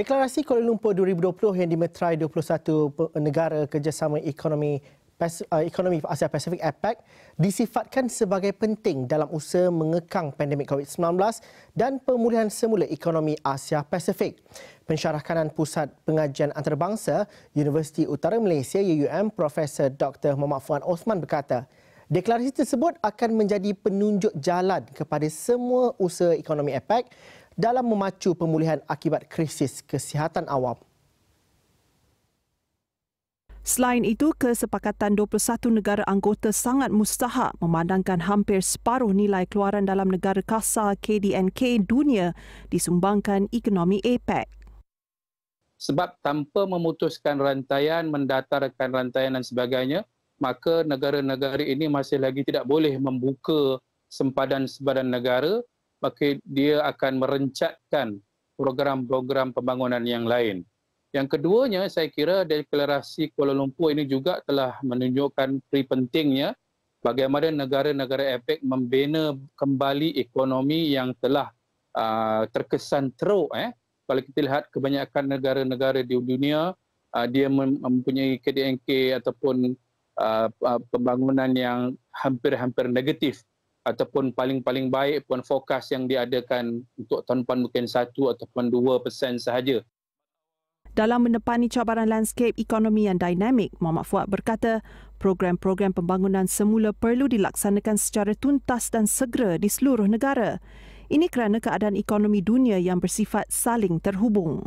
Deklarasi Kuala Lumpur 2020 yang dimeterai 21 negara kerjasama ekonomi uh, ekonomi Asia Pasifik APEC disifatkan sebagai penting dalam usaha mengekang pandemik COVID-19 dan pemulihan semula ekonomi Asia Pasifik. Pensyarah kanan Pusat Pengajian Antarabangsa Universiti Utara Malaysia UUM Profesor Dr. Muhammad Fuad Osman berkata, deklarasi tersebut akan menjadi penunjuk jalan kepada semua usaha ekonomi APEC dalam memacu pemulihan akibat krisis kesihatan awam. Selain itu, kesepakatan 21 negara anggota sangat mustahak memandangkan hampir separuh nilai keluaran dalam negara kasar KDNK dunia disumbangkan ekonomi APEC. Sebab tanpa memutuskan rantaian, mendatarkan rantaian dan sebagainya, maka negara-negara ini masih lagi tidak boleh membuka sempadan-sempadan negara maka dia akan merencatkan program-program pembangunan yang lain. Yang keduanya, saya kira deklarasi Kuala Lumpur ini juga telah menunjukkan pri pentingnya bagaimana negara-negara APEC membina kembali ekonomi yang telah uh, terkesan teruk. Eh. Kalau kita lihat kebanyakan negara-negara di dunia, uh, dia mempunyai KDNK ataupun uh, pembangunan yang hampir-hampir negatif ataupun paling-paling baik pun fokus yang diadakan untuk tahun depan mungkin 1 ataupun 2% sahaja. Dalam menepani cabaran landscape ekonomi yang dinamik, Muhammad Fuad berkata program-program pembangunan semula perlu dilaksanakan secara tuntas dan segera di seluruh negara. Ini kerana keadaan ekonomi dunia yang bersifat saling terhubung.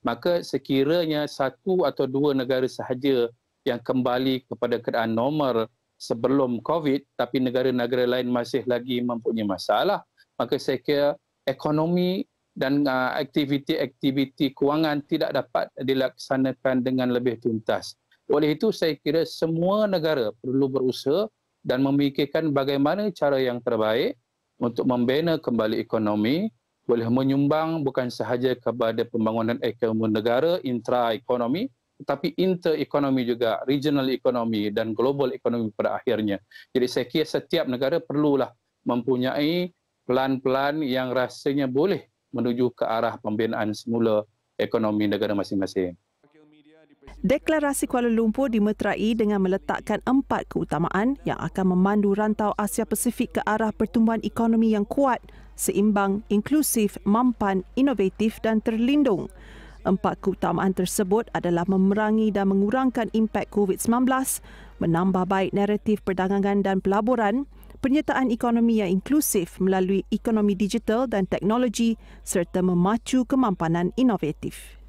Maka sekiranya satu atau dua negara sahaja yang kembali kepada keadaan normal sebelum COVID tapi negara-negara lain masih lagi mempunyai masalah maka saya kira ekonomi dan uh, aktiviti-aktiviti kewangan tidak dapat dilaksanakan dengan lebih tuntas. Oleh itu saya kira semua negara perlu berusaha dan memikirkan bagaimana cara yang terbaik untuk membina kembali ekonomi boleh menyumbang bukan sahaja kepada pembangunan ekonomi negara intra ekonomi tetapi inter-ekonomi juga, regional ekonomi dan global ekonomi pada akhirnya. Jadi saya kira setiap negara perlulah mempunyai pelan-pelan yang rasanya boleh menuju ke arah pembinaan semula ekonomi negara masing-masing. Deklarasi Kuala Lumpur dimeterai dengan meletakkan empat keutamaan yang akan memandu rantau Asia Pasifik ke arah pertumbuhan ekonomi yang kuat, seimbang, inklusif, mampan, inovatif dan terlindung. Empat keutamaan tersebut adalah memerangi dan mengurangkan impak COVID-19, menambah baik naratif perdagangan dan pelaburan, penyertaan ekonomi yang inklusif melalui ekonomi digital dan teknologi serta memacu kemampanan inovatif.